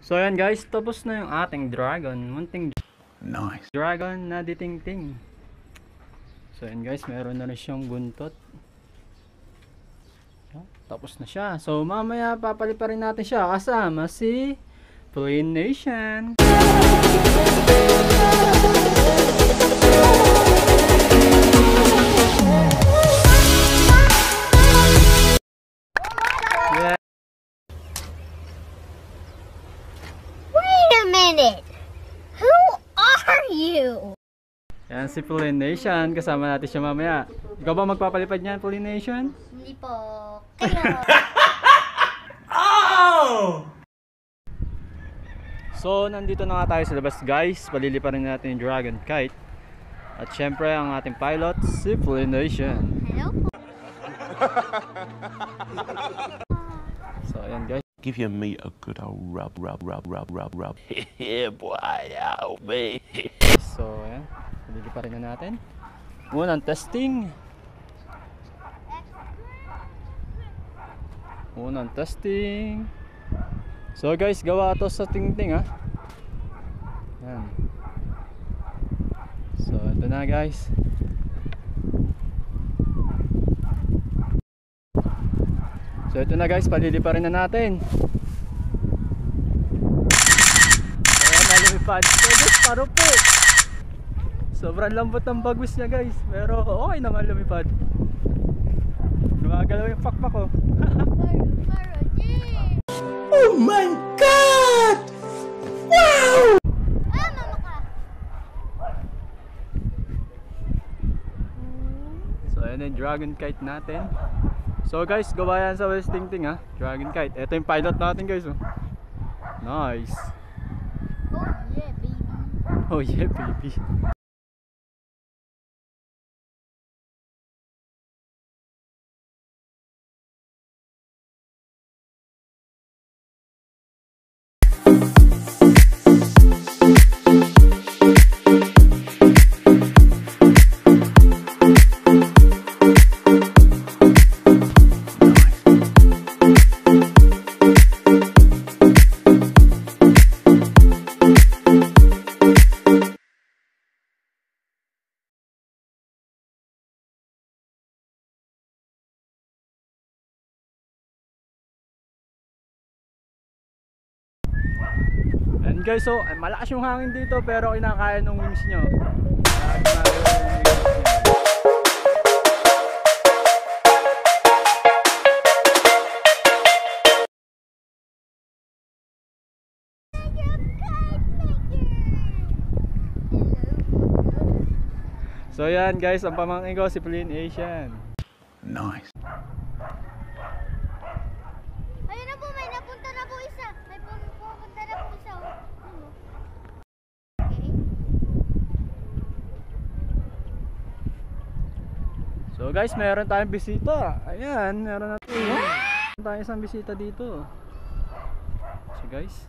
So ayan guys, tapos na yung ating dragon. Munting Nice. dragon na ditingting. So ayan guys, meron na rin siyang buntot. Tapos na siya. So mamaya papalipa rin natin siya kasama si Plain Nation. Minute! Who are you? Yan si Nation. Kasama natin siya mamaya. Ikaw ba magpapalipad niyan, Nation? Hindi po. Kayo. So, nandito na nga tayo sa labas guys. Palilipa rin natin yung Dragon Kite. At syempre, ang ating pilot, si Nation. Hello po. Ayan. Give your meat a good old rub, rub, rub, rub, rub, rub. yeah, boy, help me. So, ayan. Palilipa rin na natin. Unang testing. Unang testing. So guys, gawa to sa tingting ha. Yan. So, ito na guys. So, ito na guys, palilipa rin na natin. So, ayan na lumipad. So guys, paro po. Sobrang lambot ng bagus niya guys. Pero okay naman lumipad. Gumagalaw yung pakpak ko. Oh my god! Ka. So ayan yung dragon kite natin. So guys, gawa yan sa West Tingting ha. Dragon kite. Ito yung pilot natin guys oh. Nice. Oh yeah, baby. Oh yeah baby. And guys, so malakas yung hangin dito pero kinakaya ng wings nyo. So yan guys, ang pamangkin ko si Plain Asian. Nice. Ayun na po, may napunta na po isa. May pum- pupunta na po isa. oh. Ayun, oh. Okay. So guys, meron tayong bisita. Ayan, meron natin. Meron tayong isang bisita dito. So guys.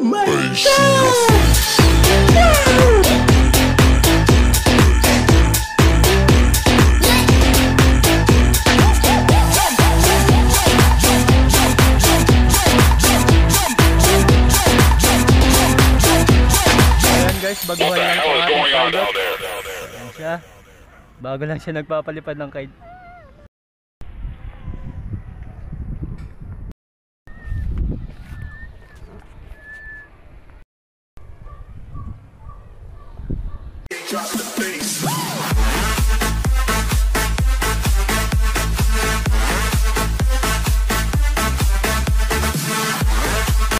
Oh my god! Ayan guys, baguhan lang po ating pilot. Ayan siya. Bago lang siya nagpapalipad ng kite. drop the bass.